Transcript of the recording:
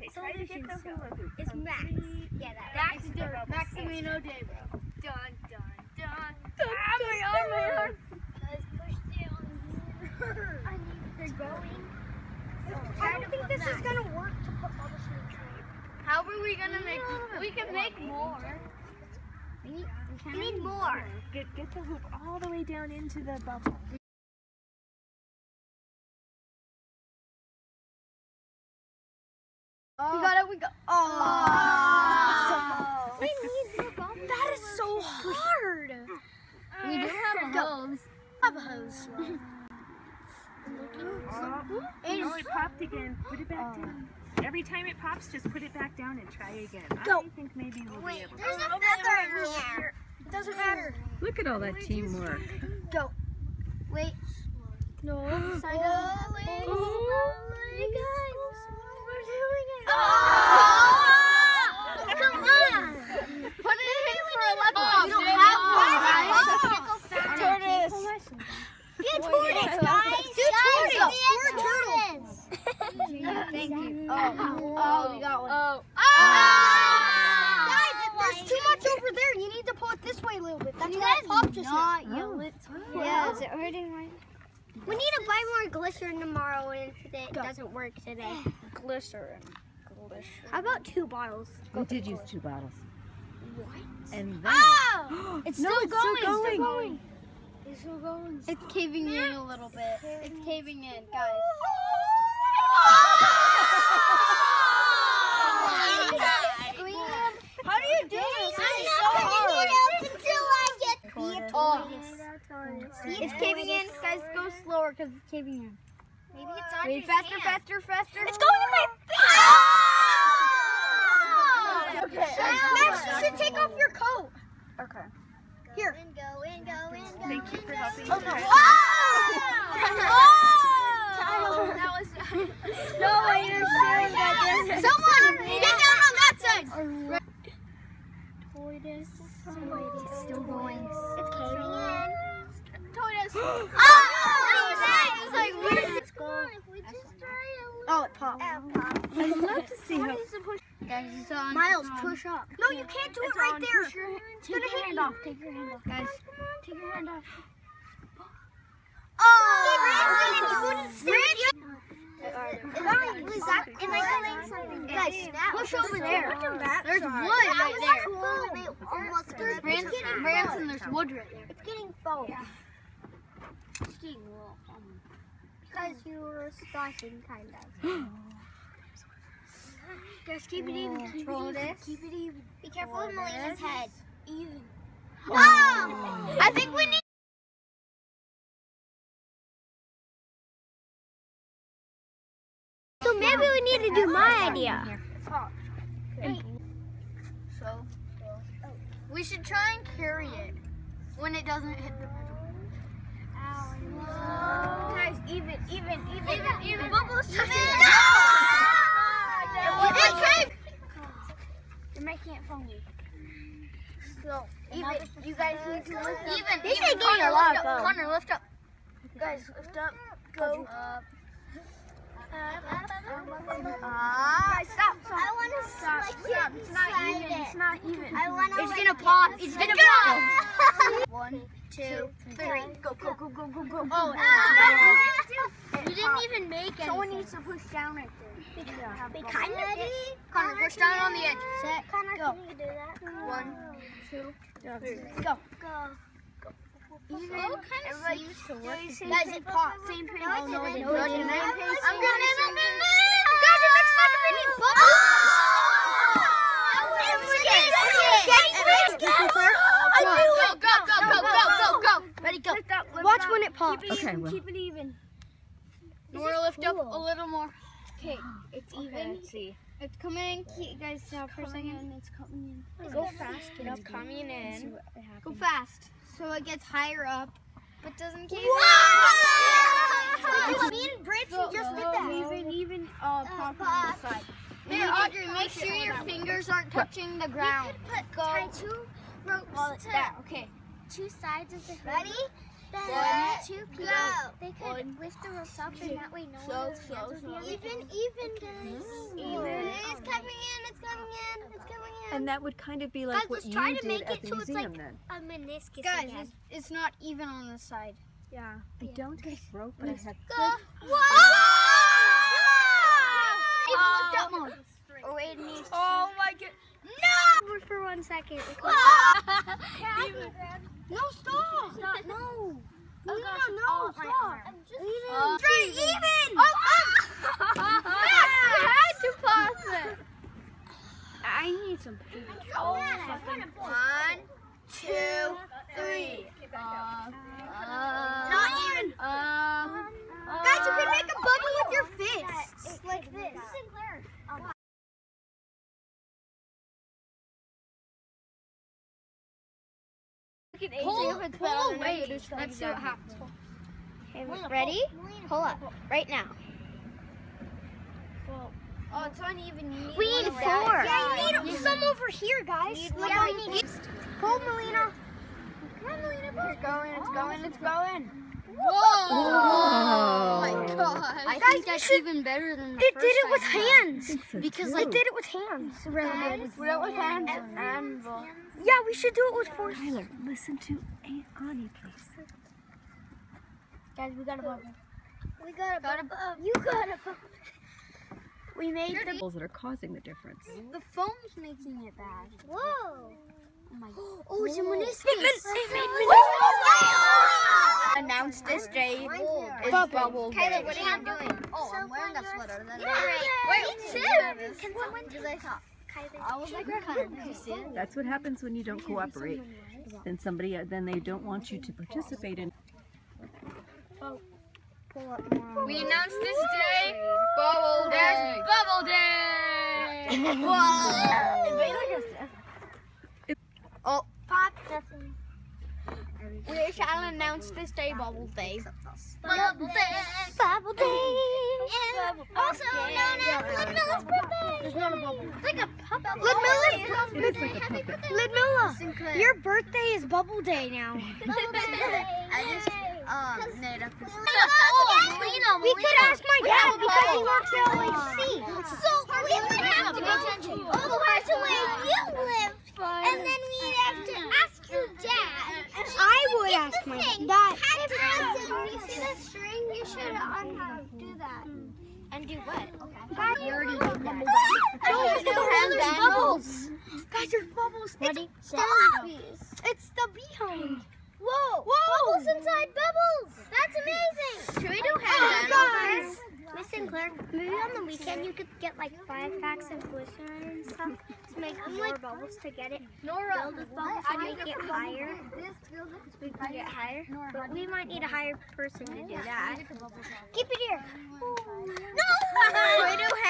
Okay, try to get the hula hoop. It's Max. Yeah, that Max. bubble Maximino. Debro. Dun, dun, dun. Arm, my arm. Guys, push down. I need. They're going. Oh, I don't think this is gonna work to put bubbles in the tree. How are we gonna make? We can make more. We need, we need more. Get, get the hoop all the way down into the bubble. We got it. We got. Oh. We need more bubbles. That is so hard. We do have a hose. Have a hose. Oh, no, it popped again. Put it back oh. down. Every time it pops, just put it back down and try again. Go. I think maybe we'll be able to. There's a feather in here. It doesn't matter. Look at all that teamwork. Go. Wait. No. Slowly. Slowly. Slowly, guys. We're Thank you. Oh, Oh, we got one. Oh. Guys, there's too much over there. You need to pull it this way a little bit. That's why popped just not. Yeah, is it hurting right? We need to buy more glycerin tomorrow, if it doesn't work today. Glycerin. Glycerin. How about two bottles? We did use two bottles. What? And then Oh! It's No, still it's still going. going. going. It's still going. It's caving in a little bit. It's caving in, guys. How do you do this? This is so hard. Until I get the Oh. tortoise. It's caving in. Guys, go slower because it's caving in. Maybe it's on Wait, faster, faster, faster. It's going in my face. Okay. Max, you should take off your coat. Okay. Here. In, go in, go in, go Thank you for go helping in. me. Oh! That was. No way, you're serious. Someone get down on that side. Tortoise. It's still going. It's caving in. Tortoise. Oh! oh it's like, where's it going? If we just try a Oh, it popped. I'd oh, love to see how. Guys, it's on. Miles, it's on. push up. No, you can't do it right there. Push your, It's take gonna your hit hand you. off. Take your hand off, guys. Take your hand off. Oh! oh. Guys, push over there. There's wood right there. Branson, Branson, there's wood right there. It's getting foam. Because you were splashing, kind of. Guys, keep it even. Keep it even. Keep it even. Be careful with Melina's head. Even. Oh! oh! I think we need. So maybe we need to do my idea. So, we should try and carry it when it doesn't hit the middle. Guys, even, even, even, Even, even. Bubbles touching Even. No! It came. You're So, Even, you guys need to lift up. even, This even. getting Connor, a lot lift of up. foam. Connor, lift up. Guys, lift up. Go. Up. Um, um, ah, stop, stop. I want to stop. Stop. It's not even. It's not even. I want to. It's gonna pop. It's gonna pop. One, two, three. Go, go, go, go, go, go. Oh, ah! you didn't even make it. Someone needs to push down right there. They kind of did. Connor, push down on the edge. Set. Connor, go. can you do that? One, two, three. go. Go. Even kind of seems to work. Guys, it popped. Same pace. No, it no, didn't. No, it didn't. I'm I'm gonna- gonna. I'm gonna- Guys, it looks like a mini bubble. Go, go, go, go, go, go, go. Ready, go. Watch when it pops. Okay, well. Keep it even. You want to lift up a little more? Okay, it's even. Let's see. It's coming. Keep, guys, stop for a second. It's coming in. Go fast. Up. Coming in. Go fast. So it gets higher up, but doesn't keep. Me and Branson just did that. Even, even, uh, pop on the side. Here, Audrey, make sure your fingers aren't touching the ground. Put Go. tie two ropes Well, to that, okay. two sides of the hoop. Ready? Then two people. go. They could One. lift the ropes up, and that way no So, one's so, hands would be so. Even, even, guys. Even. It's coming in. It's coming in. It's coming in. And that would kind of be like Guys, what let's you try to did make at it the so it's museum like- then. A meniscus Guys, again. it's, it's not even on the side. Yeah. I don't have rope, but I have Go. Oh! Lift up mode. Oh, it needs. Oh my god. Over for one second. No! No, stop. Stop. No. Lena, gosh, no, oh, my stop. arm. Uh, Straight even. Oh, up. I had to pause it. I need some control. One, two, Pull, pull away. Let's see what happens. Okay, ready? Pull up right now. Oh, it's uneven. You We need four. there. Yeah, you need some over here, guys. Need Like one. I need. Pull, Melina. Come on, Melina. It's going. It's going. It's going. Whoa! Oh my gosh! I Guys, think that's should- even better than the It first did it with hands. so Because too. I did it with hands. Guys, we don't with hands and Yeah, we should do it with four. Tyler, listen to Aunt Annie, please. Guys, we got a bubble. we got a got a You got a bubble. We made the. Bubbles that are causing the difference. The foam's making it bad. Whoa. Oh my oh, god. Oh, it's a meniscus. Announce this day is Bubble. bubble Kyler, what are you doing? Oh, I'm wearing a sweater. Then Wait, me too. too. Can someone do this? Kyler. I was like, Kyler, did you see it? That's what happens when you don't cooperate. Then somebody, uh, then they don't want you to participate in. Pull. We announced this day bubble day. Bubble day. Oh, Pop we shall announce this day bubble day. Bubble day. Bubble day. Also known as Ludmilla's birthday. There's not a bubble. It's like a puppet. It is like a puppet. Ludmilla, your birthday is Bubble Day now. I just um made up this. We could ask my dad because he works at LHC. So we would have to go to all the over to where you live, and then we'd have to ask your dad. I would ask my dad. If you see the string, you should undo that. And do what? You already did that. No, you still have bubbles. Guys, there's bubbles. Ready? It's the, it's the behind. Whoa! Whoa! Bubbles inside bubbles. That's amazing. Should we do Oh, guys. Miss Sinclair, maybe on the weekend you could get like five packs of glycerin and stuff to make more bubbles to get it. Nora, Build the bubbles to make it higher. We can get higher, but we might need a higher person to do that. Keep it here. Should we do hand